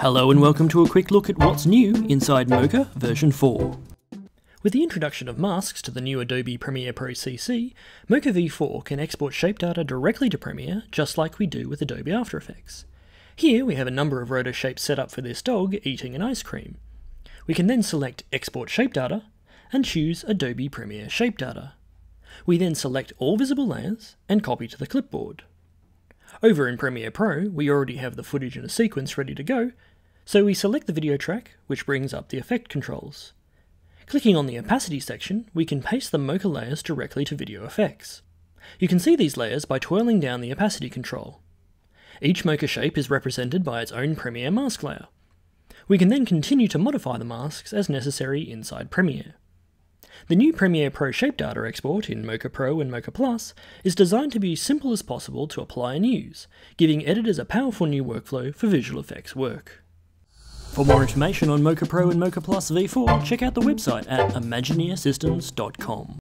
Hello and welcome to a quick look at what's new inside Mocha version 4. With the introduction of masks to the new Adobe Premiere Pro CC, Mocha V4 can export shape data directly to Premiere just like we do with Adobe After Effects. Here we have a number of roto shapes set up for this dog eating an ice cream. We can then select Export Shape Data and choose Adobe Premiere Shape Data. We then select all visible layers and copy to the clipboard. Over in Premiere Pro, we already have the footage in a sequence ready to go, so we select the video track, which brings up the effect controls. Clicking on the opacity section, we can paste the Mocha layers directly to video effects. You can see these layers by twirling down the opacity control. Each Mocha shape is represented by its own Premiere mask layer. We can then continue to modify the masks as necessary inside Premiere. The new Premiere Pro shape data export in Mocha Pro and Mocha Plus is designed to be simple as possible to apply and use, giving editors a powerful new workflow for visual effects work. For more information on Mocha Pro and Mocha Plus V4, check out the website at imagineersystems.com.